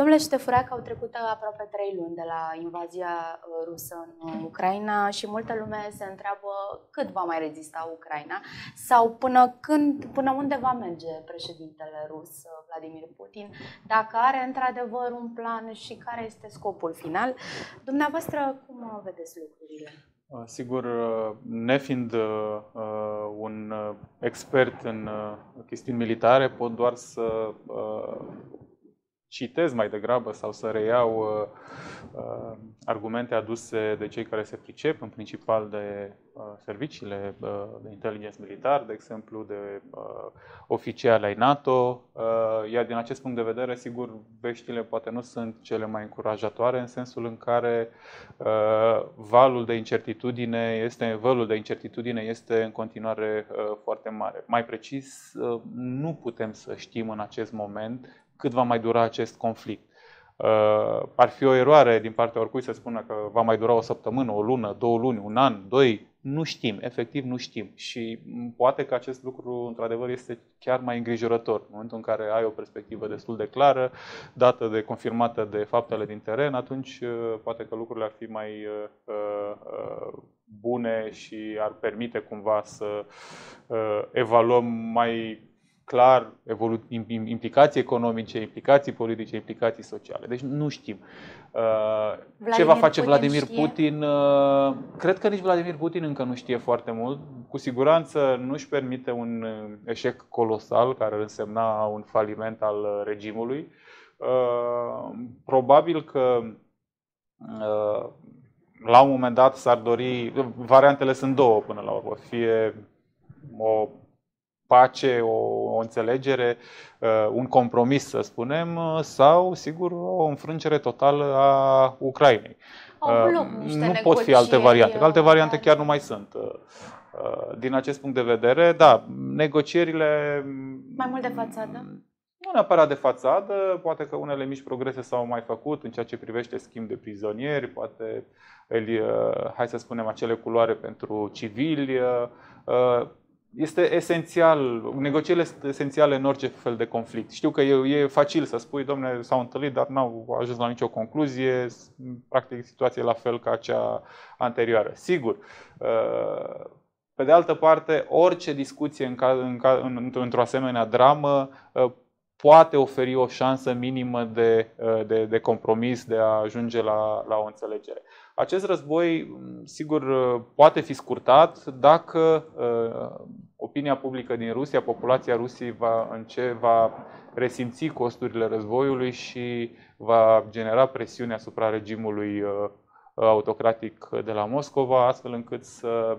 Domnule Ștefurac, au trecut aproape trei luni de la invazia uh, rusă în Ucraina și multă lume se întreabă cât va mai rezista Ucraina sau până când, până unde va merge președintele rus uh, Vladimir Putin, dacă are într-adevăr un plan și care este scopul final. Dumneavoastră, cum vedeți lucrurile? Sigur, nefiind un expert în chestiuni militare, pot doar să citez mai degrabă sau să reiau uh, uh, argumente aduse de cei care se pricep, în principal de uh, serviciile uh, de inteligență militar, de exemplu, de uh, oficiali ai NATO. Uh, iar din acest punct de vedere, sigur, veștile poate nu sunt cele mai încurajatoare, în sensul în care uh, valul de incertitudine este, valul de incertitudine este în continuare uh, foarte mare. Mai precis, uh, nu putem să știm în acest moment cât va mai dura acest conflict. Uh, ar fi o eroare din partea oricui să spună că va mai dura o săptămână, o lună, două luni, un an, doi. Nu știm, efectiv nu știm. Și poate că acest lucru, într-adevăr, este chiar mai îngrijorător. În momentul în care ai o perspectivă destul de clară, dată de confirmată de faptele din teren, atunci uh, poate că lucrurile ar fi mai uh, uh, bune și ar permite cumva să uh, evaluăm mai clar implicații economice, implicații politice, implicații sociale. Deci nu știm. Uh, ce va face Putin Vladimir știe? Putin? Uh, cred că nici Vladimir Putin încă nu știe foarte mult. Cu siguranță nu își permite un uh, eșec colosal care ar însemna un faliment al regimului. Probabil că la un moment dat s-ar dori, variantele sunt două până la urmă, fie o pace, o, o înțelegere, uh, un compromis, să spunem, uh, sau, sigur, o înfrângere totală a Ucrainei. Uh, nu pot fi alte variante. Alte variante chiar nu mai sunt. Din acest punct de vedere, da, negocierile. Mai mult de fațadă? Nu neapărat de fațadă, poate că unele mici progrese s-au mai făcut în ceea ce privește schimb de prizonieri, poate, hai să spunem, acele culoare pentru civili este esențial, negocierile sunt esențiale în orice fel de conflict. Știu că e, e facil să spui, domne, s-au întâlnit, dar n-au ajuns la nicio concluzie, practic situația e la fel ca cea anterioară. Sigur, uh, pe de altă parte, orice discuție în, în, în, într-o asemenea dramă uh, poate oferi o șansă minimă de, uh, de, de compromis, de a ajunge la, la o înțelegere. Acest război, sigur, poate fi scurtat dacă uh, opinia publică din Rusia, populația Rusiei va, înce- va resimți costurile războiului și va genera presiune asupra regimului uh, autocratic de la Moscova, astfel încât să,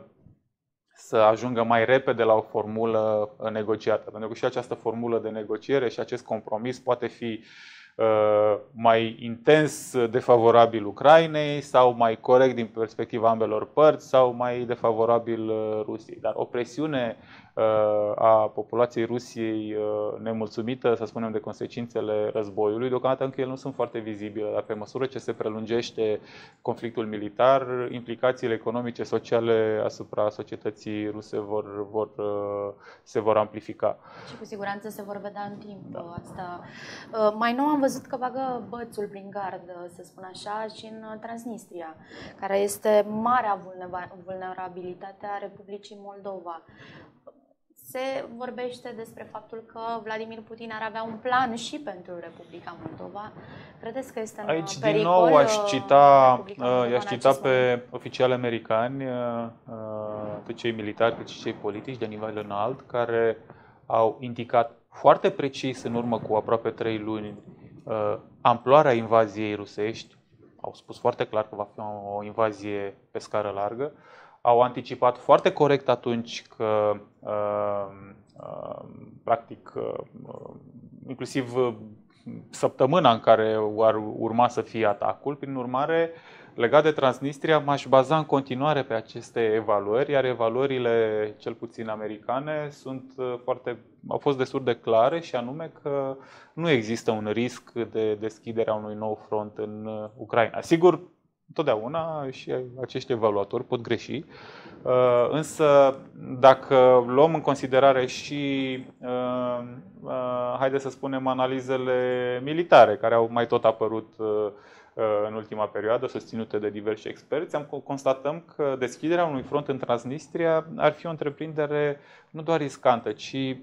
să ajungă mai repede la o formulă negociată. Pentru că și această formulă de negociere și acest compromis poate fi uh, Uh, mai intens defavorabil Ucrainei sau mai corect din perspectiva ambelor părți sau mai defavorabil uh, Rusiei. Dar o presiune Uh, a populației Rusiei uh, nemulțumită, să spunem, de consecințele războiului. Deocamdată încă ele nu sunt foarte vizibile, dar pe măsură ce se prelungește conflictul militar, implicațiile economice, sociale asupra societății ruse vor, vor, uh, se vor amplifica. Și cu siguranță se vor vedea în timp da. asta. Mai nou am văzut că bagă bățul prin gard, să spun așa, și în Transnistria, care este marea vulnerabilitate a Republicii Moldova se vorbește despre faptul că Vladimir Putin ar avea un plan și pentru Republica Moldova. Credeți că este în Aici, pericol din nou, aș uh, cita, uh, aș cita pe moment? oficiali americani, uh, atât cei militari cât și cei politici de nivel înalt, care au indicat foarte precis în urmă cu aproape trei luni amploarea invaziei rusești. Au spus foarte clar că va fi o invazie pe scară largă au anticipat foarte corect atunci că, uh, uh, practic, uh, inclusiv săptămâna în care ar urma să fie atacul. Prin urmare, legat de Transnistria, m-aș baza în continuare pe aceste evaluări, iar evaluările, cel puțin americane, sunt foarte, au fost destul de clare și anume că nu există un risc de deschidere a unui nou front în Ucraina. Sigur, Întotdeauna și acești evaluatori pot greși, Însă, dacă luăm în considerare și, haideți să spunem, analizele militare care au mai tot apărut Uh, în ultima perioadă, susținute de diversi experți, am constatăm că deschiderea unui front în Transnistria ar fi o întreprindere nu doar riscantă, ci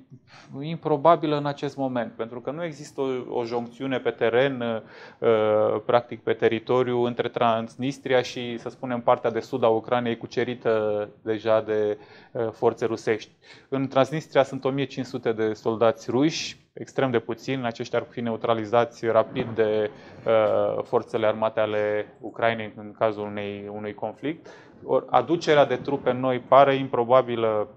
improbabilă în acest moment, pentru că nu există o, o joncțiune pe teren, uh, practic pe teritoriu, între Transnistria și, să spunem, partea de sud a Ucrainei cucerită deja de uh, forțe rusești. În Transnistria sunt 1500 de soldați ruși, extrem de puțin. Aceștia ar fi neutralizați rapid de uh, forțele armate ale Ucrainei în cazul unei, unui conflict. Or, aducerea de trupe noi pare improbabilă,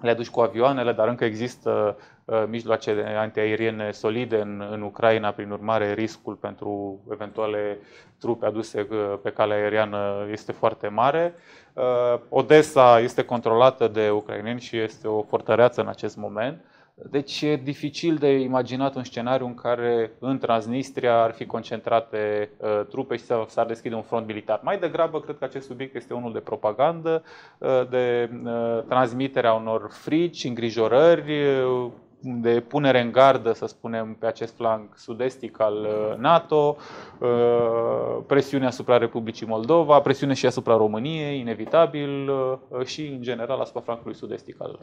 le aduci cu avioanele, dar încă există uh, mijloace antiaeriene solide în, în Ucraina, prin urmare riscul pentru eventuale trupe aduse uh, pe calea aeriană este foarte mare. Uh, Odessa este controlată de ucraineni și este o fortăreață în acest moment. Deci e dificil de imaginat un scenariu în care în Transnistria ar fi concentrate uh, trupe și s-ar deschide un front militar. Mai degrabă, cred că acest subiect este unul de propagandă, uh, de uh, transmiterea unor frici, îngrijorări, uh, de punere în gardă, să spunem, pe acest flanc sud-estic al uh, NATO, uh, presiune asupra Republicii Moldova, presiune și asupra României, inevitabil, și, în general, asupra flancului sud-estic al